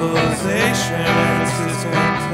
civilization. system.